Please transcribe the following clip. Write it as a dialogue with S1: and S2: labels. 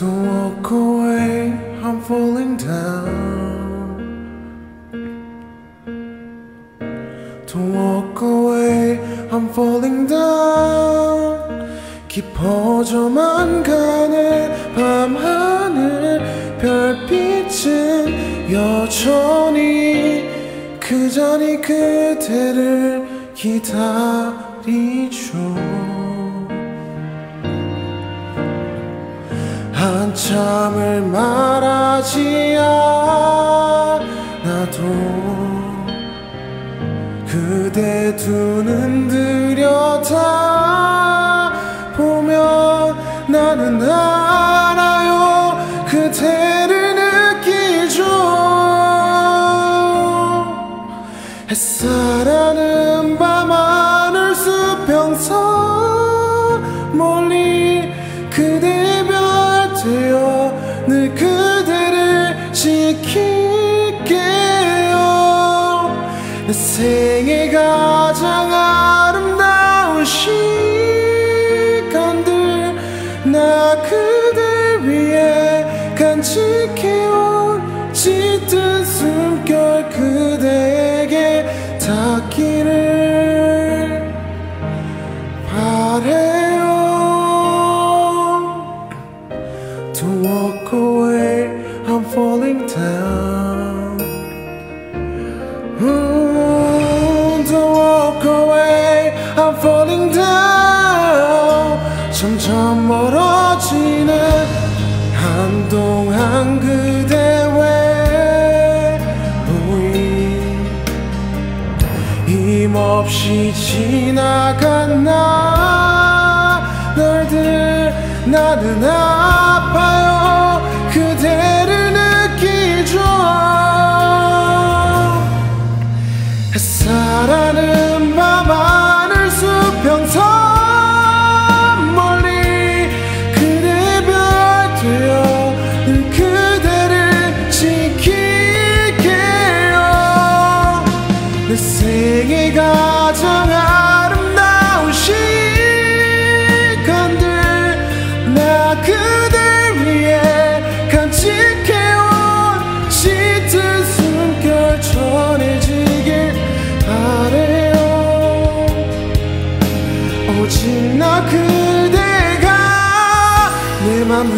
S1: Don't walk away, I'm falling down. Don't walk away, I'm falling down. 깊어져만 가는 밤하늘 별빛은 여전히 그 자리 그대를 기다리죠. 한참을 말하지 않아도 그대 두 눈 들여다 보면 나는 알아요. 그대를 느끼죠. 햇살하는 밤하늘 내 생애 가장 아름다운 시간들 나 그대 위해 간직해 그대 외로이 힘없이 지나간 날들 나는 아 내 생애 가장 아름다운 시간들 나 그대 위해 간직해온 짙은 숨결 전해지길 바래요. 오직 나 그대가 내맘